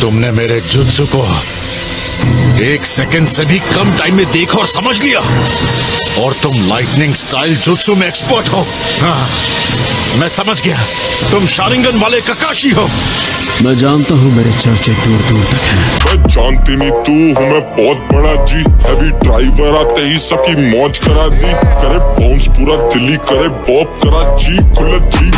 तुमने मेरे जुत्सु को एक सेकंड से भी कम टाइम में देखा और समझ लिया। और तुम लाइटनिंग स्टाइल जुत्सु में एक्सपर्ट हो। हाँ, मैं समझ गया। तुम शारिंगन वाले ककाशी हो। मैं जानता हूँ मेरे चर्चे दूर दूर तक हैं। मैं जानती नहीं तू हूँ मैं बहुत बड़ा जी। हैवी ड्राइवर आते ही सबकी मौज करा दी। करे बाउंस पूरा दिल्ली करे बॉप करा जी खुला जी